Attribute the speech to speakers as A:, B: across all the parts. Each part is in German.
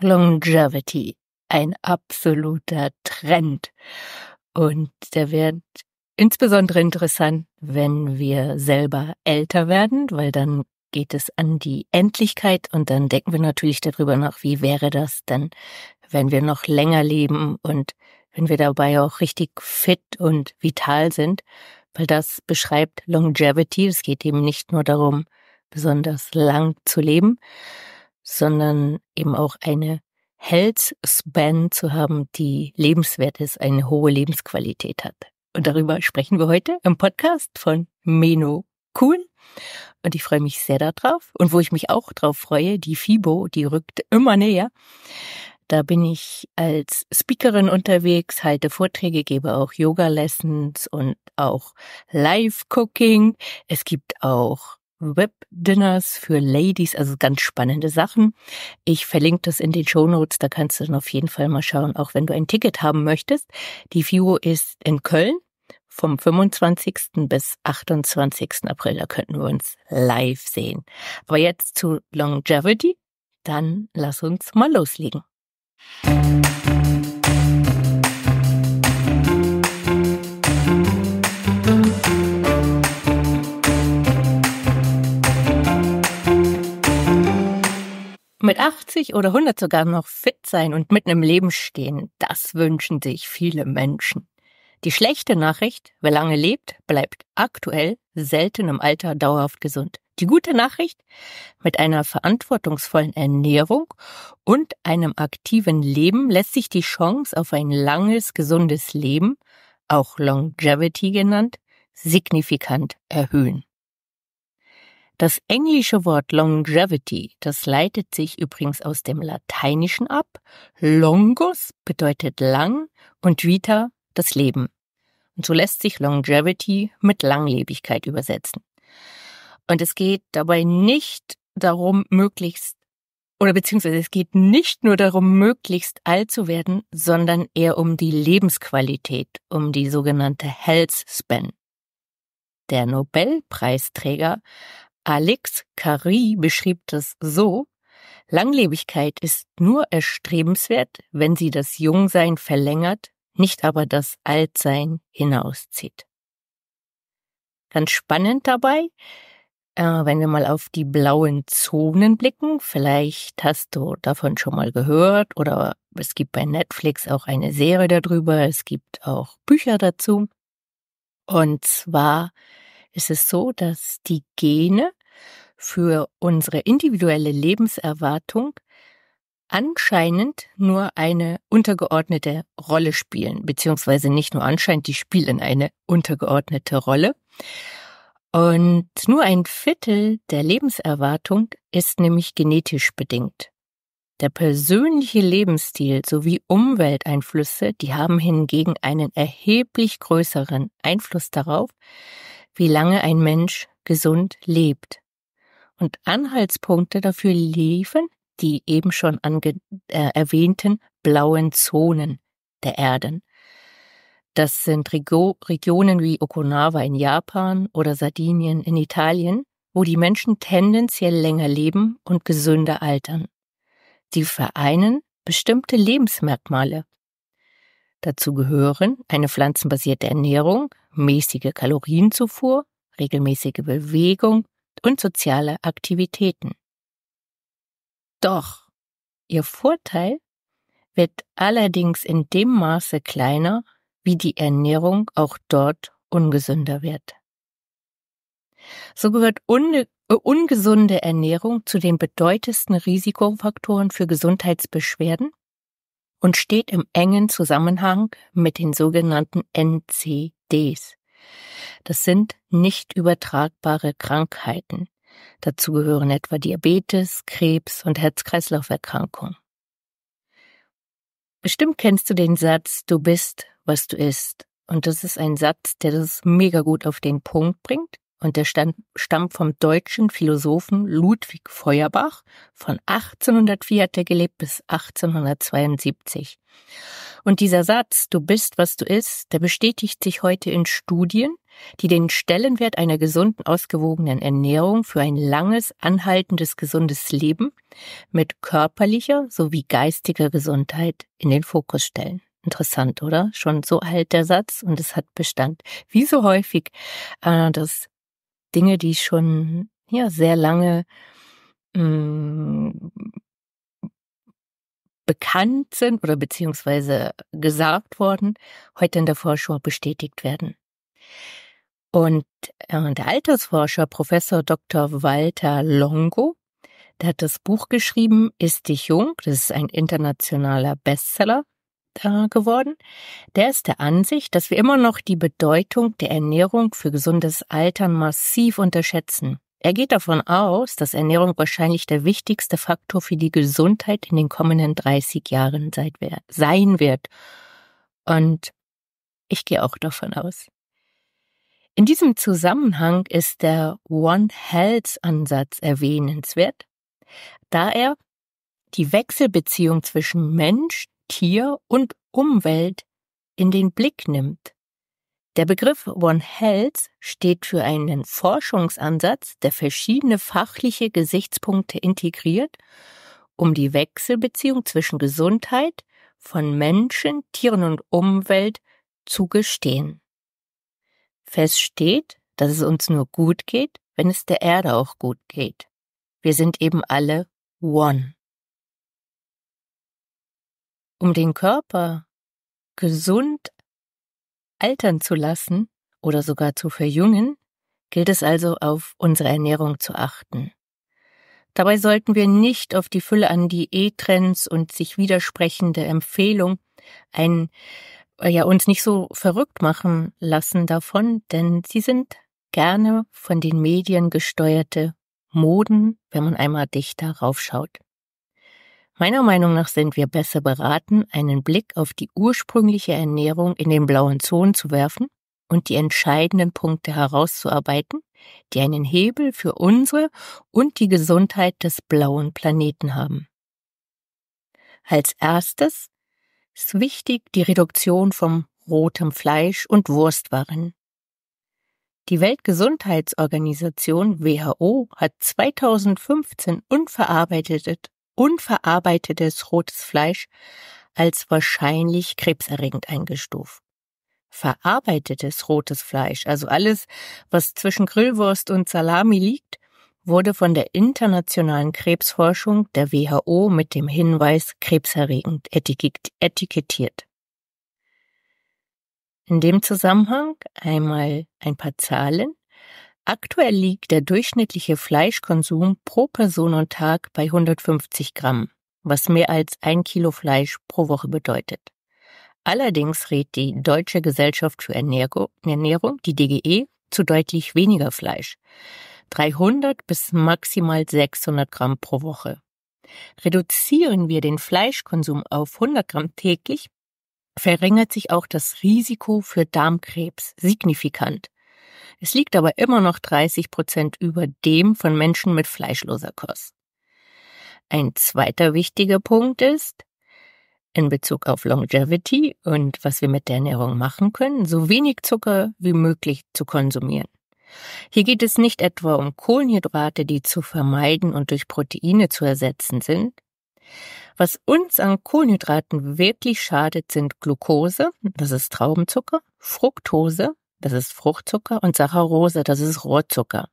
A: Longevity, ein absoluter Trend. Und der wird insbesondere interessant, wenn wir selber älter werden, weil dann geht es an die Endlichkeit und dann denken wir natürlich darüber nach, wie wäre das denn, wenn wir noch länger leben und wenn wir dabei auch richtig fit und vital sind, weil das beschreibt Longevity. Es geht eben nicht nur darum, besonders lang zu leben, sondern eben auch eine Health Span zu haben, die lebenswert ist, eine hohe Lebensqualität hat. Und darüber sprechen wir heute im Podcast von Meno Kuhn. Und ich freue mich sehr darauf. Und wo ich mich auch drauf freue, die FIBO, die rückt immer näher. Da bin ich als Speakerin unterwegs, halte Vorträge, gebe auch Yoga-Lessons und auch Live-Cooking. Es gibt auch Webdinners für Ladies, also ganz spannende Sachen. Ich verlinke das in den Show Notes, da kannst du dann auf jeden Fall mal schauen, auch wenn du ein Ticket haben möchtest. Die FIBO ist in Köln vom 25. bis 28. April. Da könnten wir uns live sehen. Aber jetzt zu Longevity. Dann lass uns mal loslegen. Mit 80 oder 100 sogar noch fit sein und mitten im Leben stehen, das wünschen sich viele Menschen. Die schlechte Nachricht, wer lange lebt, bleibt aktuell selten im Alter dauerhaft gesund. Die gute Nachricht, mit einer verantwortungsvollen Ernährung und einem aktiven Leben lässt sich die Chance auf ein langes, gesundes Leben, auch Longevity genannt, signifikant erhöhen. Das englische Wort Longevity, das leitet sich übrigens aus dem Lateinischen ab. Longus bedeutet lang und vita das Leben. Und so lässt sich Longevity mit Langlebigkeit übersetzen. Und es geht dabei nicht darum, möglichst, oder beziehungsweise es geht nicht nur darum, möglichst alt zu werden, sondern eher um die Lebensqualität, um die sogenannte Health Span. Der Nobelpreisträger Alex Carey beschrieb das so, Langlebigkeit ist nur erstrebenswert, wenn sie das Jungsein verlängert nicht aber das Altsein hinauszieht. Ganz spannend dabei, äh, wenn wir mal auf die blauen Zonen blicken, vielleicht hast du davon schon mal gehört oder es gibt bei Netflix auch eine Serie darüber, es gibt auch Bücher dazu. Und zwar ist es so, dass die Gene für unsere individuelle Lebenserwartung anscheinend nur eine untergeordnete Rolle spielen, beziehungsweise nicht nur anscheinend, die spielen eine untergeordnete Rolle. Und nur ein Viertel der Lebenserwartung ist nämlich genetisch bedingt. Der persönliche Lebensstil sowie Umwelteinflüsse, die haben hingegen einen erheblich größeren Einfluss darauf, wie lange ein Mensch gesund lebt. Und Anhaltspunkte dafür liefern die eben schon ange äh, erwähnten blauen Zonen der Erden. Das sind Rego Regionen wie Okinawa in Japan oder Sardinien in Italien, wo die Menschen tendenziell länger leben und gesünder altern. Sie vereinen bestimmte Lebensmerkmale. Dazu gehören eine pflanzenbasierte Ernährung, mäßige Kalorienzufuhr, regelmäßige Bewegung und soziale Aktivitäten. Doch ihr Vorteil wird allerdings in dem Maße kleiner, wie die Ernährung auch dort ungesünder wird. So gehört un ungesunde Ernährung zu den bedeutendsten Risikofaktoren für Gesundheitsbeschwerden und steht im engen Zusammenhang mit den sogenannten NCDs. Das sind nicht übertragbare Krankheiten, Dazu gehören etwa Diabetes, Krebs und Herz-Kreislauf-Erkrankungen. Bestimmt kennst du den Satz, du bist, was du isst. Und das ist ein Satz, der das mega gut auf den Punkt bringt. Und der stammt vom deutschen Philosophen Ludwig Feuerbach. Von 1804 hat er gelebt bis 1872. Und dieser Satz, du bist, was du isst, der bestätigt sich heute in Studien, die den Stellenwert einer gesunden, ausgewogenen Ernährung für ein langes, anhaltendes, gesundes Leben mit körperlicher sowie geistiger Gesundheit in den Fokus stellen. Interessant, oder? Schon so alt der Satz und es hat Bestand. Wie so häufig, äh, dass Dinge, die schon ja sehr lange mm, bekannt sind oder beziehungsweise gesagt worden, heute in der Forschung bestätigt werden. Und äh, der Altersforscher Professor Dr. Walter Longo, der hat das Buch geschrieben, Ist dich jung? Das ist ein internationaler Bestseller äh, geworden. Der ist der Ansicht, dass wir immer noch die Bedeutung der Ernährung für gesundes Altern massiv unterschätzen. Er geht davon aus, dass Ernährung wahrscheinlich der wichtigste Faktor für die Gesundheit in den kommenden 30 Jahren sein wird. Und ich gehe auch davon aus. In diesem Zusammenhang ist der One Health Ansatz erwähnenswert, da er die Wechselbeziehung zwischen Mensch, Tier und Umwelt in den Blick nimmt. Der Begriff One Health steht für einen Forschungsansatz, der verschiedene fachliche Gesichtspunkte integriert, um die Wechselbeziehung zwischen Gesundheit von Menschen, Tieren und Umwelt zu gestehen. Fest steht, dass es uns nur gut geht, wenn es der Erde auch gut geht. Wir sind eben alle One. Um den Körper gesund altern zu lassen oder sogar zu verjüngen, gilt es also auf unsere Ernährung zu achten. Dabei sollten wir nicht auf die Fülle an Diättrends und sich widersprechende Empfehlungen ein, äh, ja, uns nicht so verrückt machen lassen davon, denn sie sind gerne von den Medien gesteuerte Moden, wenn man einmal dichter raufschaut. Meiner Meinung nach sind wir besser beraten, einen Blick auf die ursprüngliche Ernährung in den blauen Zonen zu werfen und die entscheidenden Punkte herauszuarbeiten, die einen Hebel für unsere und die Gesundheit des blauen Planeten haben. Als erstes ist wichtig die Reduktion vom rotem Fleisch und Wurstwaren. Die Weltgesundheitsorganisation WHO hat 2015 unverarbeitete unverarbeitetes rotes Fleisch als wahrscheinlich krebserregend eingestuft. Verarbeitetes rotes Fleisch, also alles, was zwischen Grillwurst und Salami liegt, wurde von der internationalen Krebsforschung der WHO mit dem Hinweis krebserregend etikettiert. In dem Zusammenhang einmal ein paar Zahlen. Aktuell liegt der durchschnittliche Fleischkonsum pro Person und Tag bei 150 Gramm, was mehr als ein Kilo Fleisch pro Woche bedeutet. Allerdings rät die Deutsche Gesellschaft für Ernährung, die DGE, zu deutlich weniger Fleisch. 300 bis maximal 600 Gramm pro Woche. Reduzieren wir den Fleischkonsum auf 100 Gramm täglich, verringert sich auch das Risiko für Darmkrebs signifikant. Es liegt aber immer noch 30 Prozent über dem von Menschen mit fleischloser Kost. Ein zweiter wichtiger Punkt ist, in Bezug auf Longevity und was wir mit der Ernährung machen können, so wenig Zucker wie möglich zu konsumieren. Hier geht es nicht etwa um Kohlenhydrate, die zu vermeiden und durch Proteine zu ersetzen sind. Was uns an Kohlenhydraten wirklich schadet, sind Glucose, das ist Traubenzucker, Fructose, das ist Fruchtzucker, und Saccharose, das ist Rohrzucker.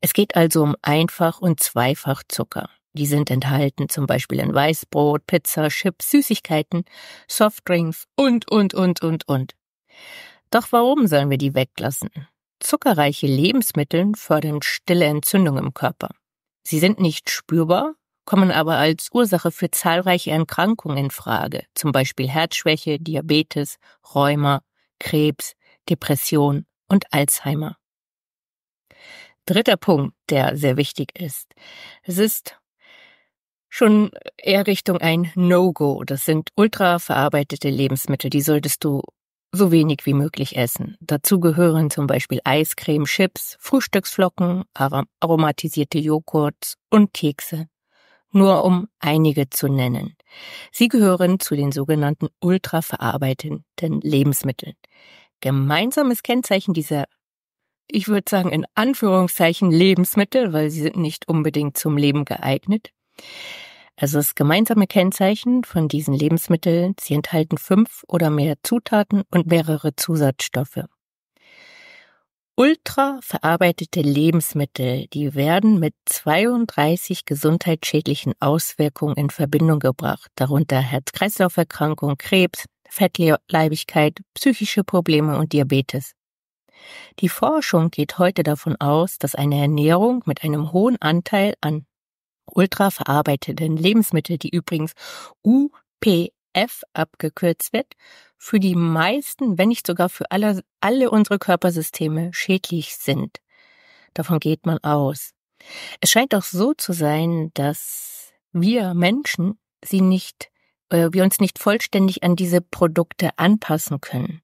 A: Es geht also um Einfach- und Zweifachzucker. Die sind enthalten zum Beispiel in Weißbrot, Pizza, Chips, Süßigkeiten, Softdrinks und, und, und, und, und. Doch warum sollen wir die weglassen? Zuckerreiche Lebensmittel fördern stille Entzündung im Körper. Sie sind nicht spürbar, kommen aber als Ursache für zahlreiche Erkrankungen in Frage, zum Beispiel Herzschwäche, Diabetes, Rheuma, Krebs, Depression und Alzheimer. Dritter Punkt, der sehr wichtig ist. Es ist schon eher Richtung ein No-Go. Das sind ultraverarbeitete Lebensmittel. Die solltest du so wenig wie möglich essen. Dazu gehören zum Beispiel Eiscreme, Chips, Frühstücksflocken, aromatisierte Joghurts und Kekse. Nur um einige zu nennen. Sie gehören zu den sogenannten ultraverarbeitenden Lebensmitteln. Gemeinsames Kennzeichen dieser, ich würde sagen in Anführungszeichen Lebensmittel, weil sie sind nicht unbedingt zum Leben geeignet, also das gemeinsame Kennzeichen von diesen Lebensmitteln, sie enthalten fünf oder mehr Zutaten und mehrere Zusatzstoffe. Ultra verarbeitete Lebensmittel, die werden mit 32 gesundheitsschädlichen Auswirkungen in Verbindung gebracht, darunter Herz-Kreislauf-Erkrankung, Krebs, Fettleibigkeit, psychische Probleme und Diabetes. Die Forschung geht heute davon aus, dass eine Ernährung mit einem hohen Anteil an ultraverarbeiteten Lebensmittel, die übrigens UPF abgekürzt wird, für die meisten, wenn nicht sogar für alle, alle unsere Körpersysteme schädlich sind. Davon geht man aus. Es scheint auch so zu sein, dass wir Menschen sie nicht, wir uns nicht vollständig an diese Produkte anpassen können.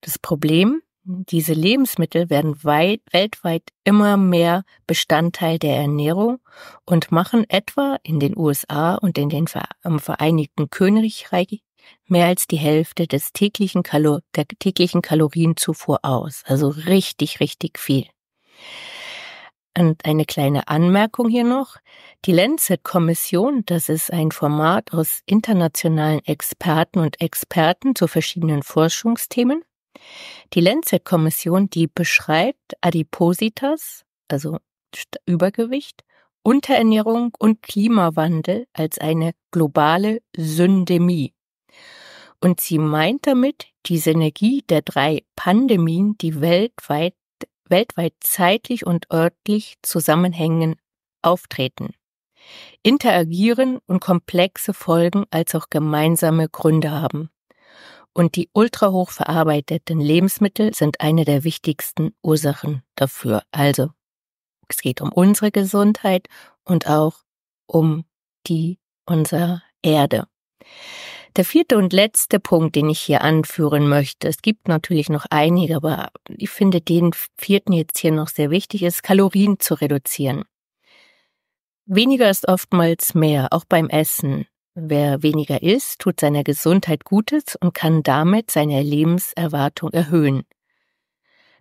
A: Das Problem diese Lebensmittel werden weit, weltweit immer mehr Bestandteil der Ernährung und machen etwa in den USA und in den Vereinigten Königreich mehr als die Hälfte des täglichen Kalor der täglichen Kalorienzufuhr aus. Also richtig, richtig viel. Und eine kleine Anmerkung hier noch. Die Lancet-Kommission, das ist ein Format aus internationalen Experten und Experten zu verschiedenen Forschungsthemen, die Lancet-Kommission, die beschreibt Adipositas, also Übergewicht, Unterernährung und Klimawandel als eine globale Syndemie. Und sie meint damit die Synergie der drei Pandemien, die weltweit, weltweit zeitlich und örtlich zusammenhängen, auftreten, interagieren und komplexe Folgen als auch gemeinsame Gründe haben. Und die ultrahoch verarbeiteten Lebensmittel sind eine der wichtigsten Ursachen dafür. Also, es geht um unsere Gesundheit und auch um die unserer Erde. Der vierte und letzte Punkt, den ich hier anführen möchte, es gibt natürlich noch einige, aber ich finde den vierten jetzt hier noch sehr wichtig, ist Kalorien zu reduzieren. Weniger ist oftmals mehr, auch beim Essen. Wer weniger isst, tut seiner Gesundheit Gutes und kann damit seine Lebenserwartung erhöhen.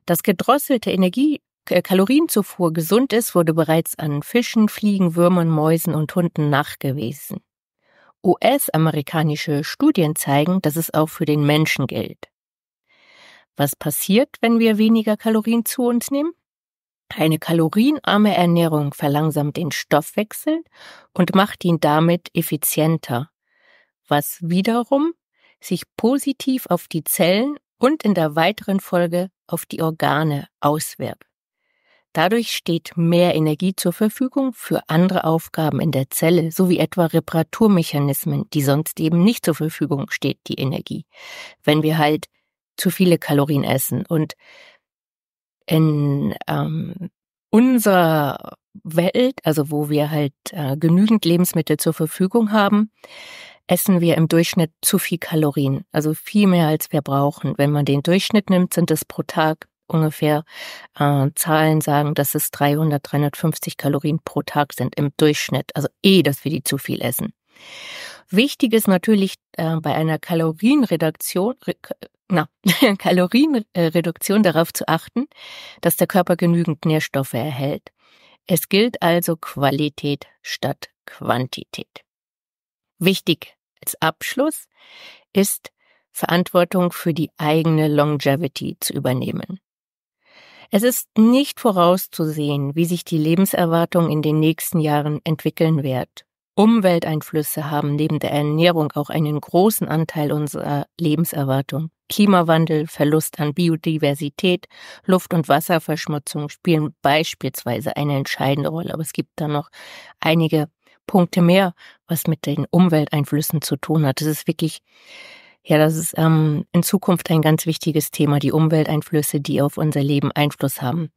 A: Dass gedrosselte Energie äh, Kalorienzufuhr gesund ist, wurde bereits an Fischen, Fliegen, Würmern, Mäusen und Hunden nachgewiesen. US-amerikanische Studien zeigen, dass es auch für den Menschen gilt. Was passiert, wenn wir weniger Kalorien zu uns nehmen? Eine kalorienarme Ernährung verlangsamt den Stoffwechsel und macht ihn damit effizienter, was wiederum sich positiv auf die Zellen und in der weiteren Folge auf die Organe auswirkt. Dadurch steht mehr Energie zur Verfügung für andere Aufgaben in der Zelle, sowie etwa Reparaturmechanismen, die sonst eben nicht zur Verfügung steht, die Energie. Wenn wir halt zu viele Kalorien essen und in ähm, unserer Welt, also wo wir halt äh, genügend Lebensmittel zur Verfügung haben, essen wir im Durchschnitt zu viel Kalorien, also viel mehr als wir brauchen. Wenn man den Durchschnitt nimmt, sind es pro Tag ungefähr äh, Zahlen sagen, dass es 300, 350 Kalorien pro Tag sind im Durchschnitt. Also eh, dass wir die zu viel essen. Wichtig ist natürlich äh, bei einer Kalorienreduktion, na, Kalorienreduktion darauf zu achten, dass der Körper genügend Nährstoffe erhält. Es gilt also Qualität statt Quantität. Wichtig als Abschluss ist Verantwortung für die eigene Longevity zu übernehmen. Es ist nicht vorauszusehen, wie sich die Lebenserwartung in den nächsten Jahren entwickeln wird. Umwelteinflüsse haben neben der Ernährung auch einen großen Anteil unserer Lebenserwartung. Klimawandel, Verlust an Biodiversität, Luft- und Wasserverschmutzung spielen beispielsweise eine entscheidende Rolle. Aber es gibt da noch einige Punkte mehr, was mit den Umwelteinflüssen zu tun hat. Das ist wirklich, ja, das ist ähm, in Zukunft ein ganz wichtiges Thema, die Umwelteinflüsse, die auf unser Leben Einfluss haben.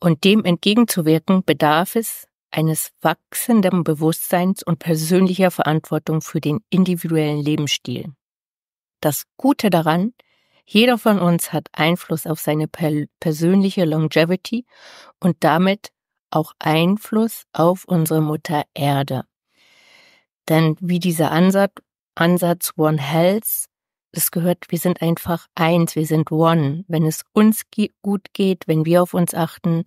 A: Und dem entgegenzuwirken bedarf es eines wachsenden Bewusstseins und persönlicher Verantwortung für den individuellen Lebensstil. Das Gute daran, Jeder von uns hat Einfluss auf seine per persönliche Longevity und damit auch Einfluss auf unsere Mutter Erde. Denn wie dieser Ansatz, Ansatz One Health es gehört, wir sind einfach eins, wir sind one. Wenn es uns gut geht, wenn wir auf uns achten,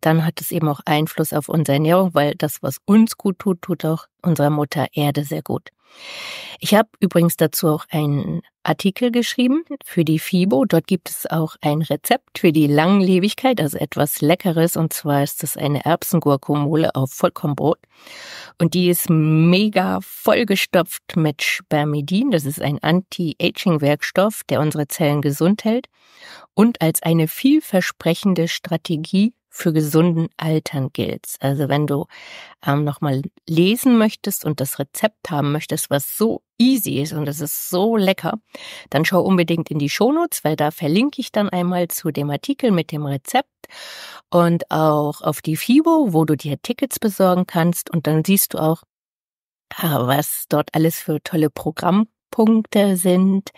A: dann hat es eben auch Einfluss auf unsere Ernährung, weil das, was uns gut tut, tut auch unserer Mutter Erde sehr gut. Ich habe übrigens dazu auch einen Artikel geschrieben für die FIBO. Dort gibt es auch ein Rezept für die Langlebigkeit, also etwas Leckeres. Und zwar ist das eine Erbsenguacamole auf Vollkornbrot. Und die ist mega vollgestopft mit Spermidin. Das ist ein Anti-Aging-Werkstoff, der unsere Zellen gesund hält und als eine vielversprechende Strategie für gesunden Altern gilt. Also wenn du ähm, nochmal lesen möchtest und das Rezept haben möchtest, was so easy ist und es ist so lecker, dann schau unbedingt in die Shownotes, weil da verlinke ich dann einmal zu dem Artikel mit dem Rezept und auch auf die FIBO, wo du dir Tickets besorgen kannst und dann siehst du auch, ah, was dort alles für tolle Programmpunkte sind,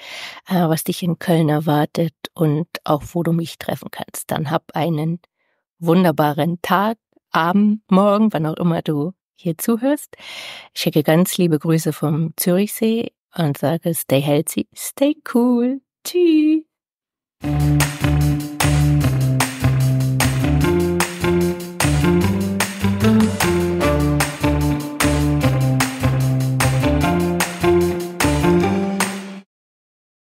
A: äh, was dich in Köln erwartet und auch wo du mich treffen kannst. Dann hab einen wunderbaren Tag, Abend, Morgen, wann auch immer du hier zuhörst. Ich schicke ganz liebe Grüße vom Zürichsee und sage stay healthy, stay cool. Tschüss.